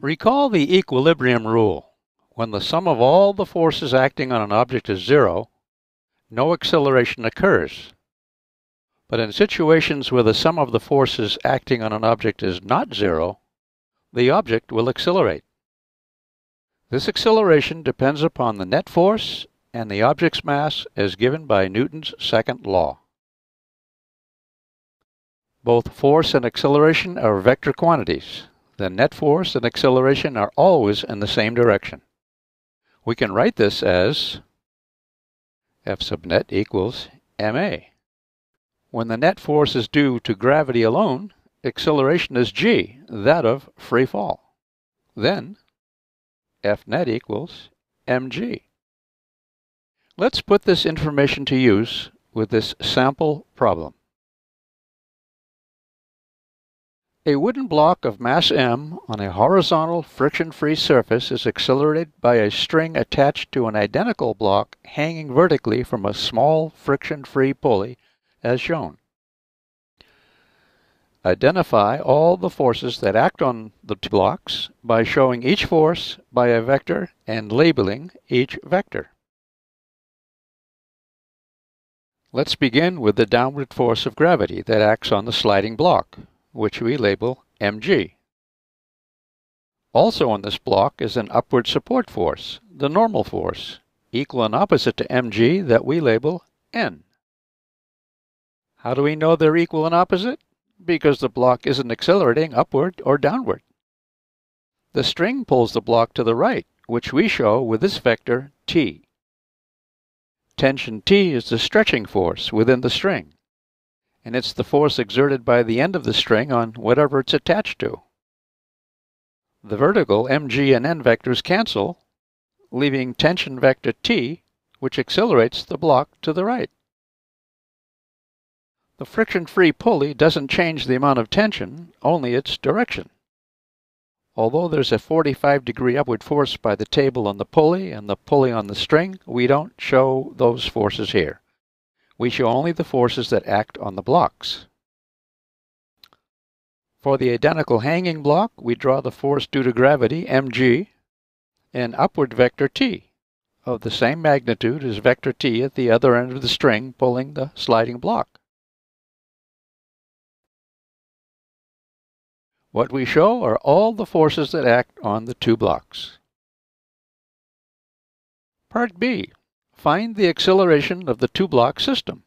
Recall the equilibrium rule. When the sum of all the forces acting on an object is zero, no acceleration occurs. But in situations where the sum of the forces acting on an object is not zero, the object will accelerate. This acceleration depends upon the net force and the object's mass as given by Newton's second law. Both force and acceleration are vector quantities the net force and acceleration are always in the same direction. We can write this as F sub net equals ma. When the net force is due to gravity alone, acceleration is g, that of free fall. Then F net equals mg. Let's put this information to use with this sample problem. A wooden block of mass m on a horizontal friction-free surface is accelerated by a string attached to an identical block hanging vertically from a small friction-free pulley as shown. Identify all the forces that act on the two blocks by showing each force by a vector and labeling each vector. Let's begin with the downward force of gravity that acts on the sliding block which we label mg. Also on this block is an upward support force, the normal force, equal and opposite to mg that we label n. How do we know they're equal and opposite? Because the block isn't accelerating upward or downward. The string pulls the block to the right, which we show with this vector t. Tension T is the stretching force within the string and it's the force exerted by the end of the string on whatever it's attached to. The vertical mg and n vectors cancel, leaving tension vector t, which accelerates the block to the right. The friction-free pulley doesn't change the amount of tension, only its direction. Although there's a 45 degree upward force by the table on the pulley and the pulley on the string, we don't show those forces here we show only the forces that act on the blocks. For the identical hanging block, we draw the force due to gravity, mg, and upward vector t, of the same magnitude as vector t at the other end of the string pulling the sliding block. What we show are all the forces that act on the two blocks. Part B. Find the acceleration of the two-block system.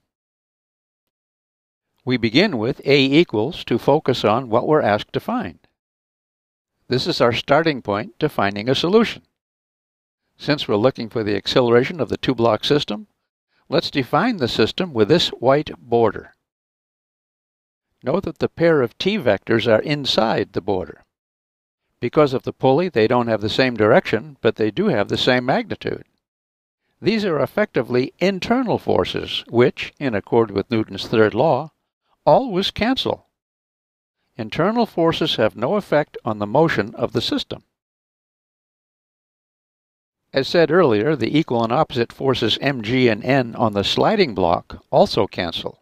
We begin with A equals to focus on what we're asked to find. This is our starting point to finding a solution. Since we're looking for the acceleration of the two-block system, let's define the system with this white border. Note that the pair of t vectors are inside the border. Because of the pulley, they don't have the same direction, but they do have the same magnitude. These are effectively internal forces, which, in accord with Newton's third law, always cancel. Internal forces have no effect on the motion of the system. As said earlier, the equal and opposite forces mg and n on the sliding block also cancel.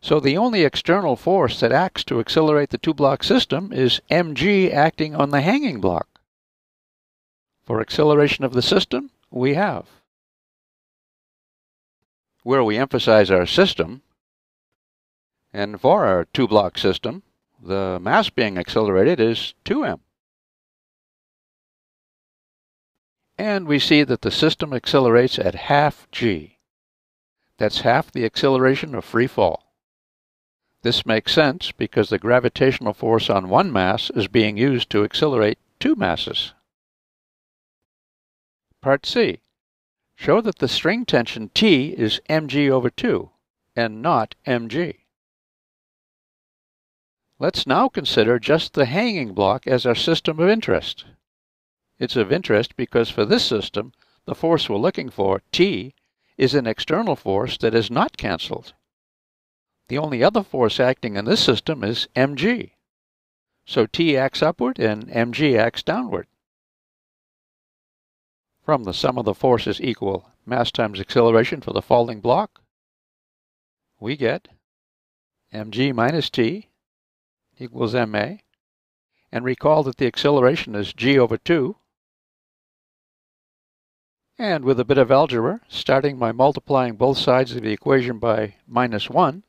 So the only external force that acts to accelerate the two-block system is mg acting on the hanging block. For acceleration of the system, we have where we emphasize our system. And for our two-block system, the mass being accelerated is 2m. And we see that the system accelerates at half g. That's half the acceleration of free fall. This makes sense because the gravitational force on one mass is being used to accelerate two masses. Part C. Show that the string tension T is mg over 2 and not mg. Let's now consider just the hanging block as our system of interest. It's of interest because for this system, the force we're looking for, T, is an external force that is not cancelled. The only other force acting in this system is mg. So T acts upward and mg acts downward. From the sum of the forces equal mass times acceleration for the falling block, we get mg minus t equals ma. and recall that the acceleration is g over 2. And with a bit of algebra, starting by multiplying both sides of the equation by minus 1,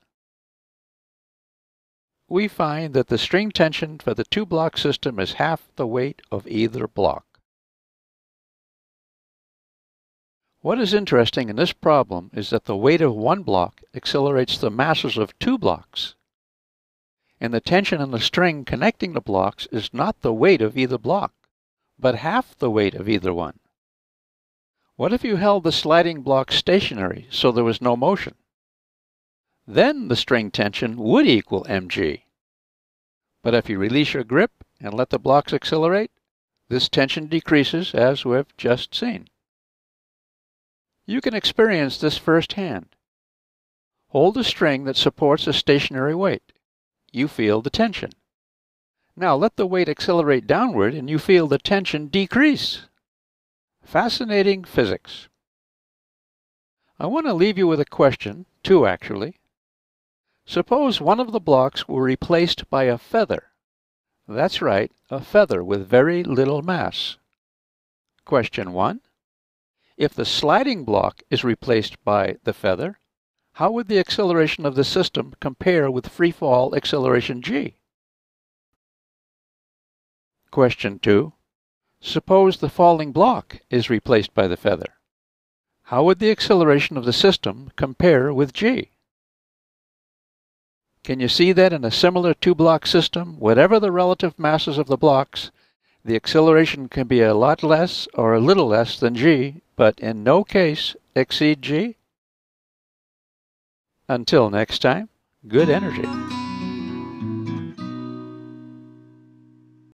we find that the string tension for the two-block system is half the weight of either block. What is interesting in this problem is that the weight of one block accelerates the masses of two blocks. And the tension in the string connecting the blocks is not the weight of either block, but half the weight of either one. What if you held the sliding block stationary so there was no motion? then the string tension would equal mg. But if you release your grip and let the blocks accelerate, this tension decreases as we've just seen. You can experience this firsthand. Hold a string that supports a stationary weight. You feel the tension. Now let the weight accelerate downward and you feel the tension decrease. Fascinating physics. I want to leave you with a question, two actually. Suppose one of the blocks were replaced by a feather. That's right, a feather with very little mass. Question 1. If the sliding block is replaced by the feather, how would the acceleration of the system compare with free fall acceleration g? Question 2. Suppose the falling block is replaced by the feather. How would the acceleration of the system compare with g? Can you see that in a similar two-block system, whatever the relative masses of the blocks, the acceleration can be a lot less or a little less than g, but in no case exceed g? Until next time, good energy.